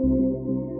Música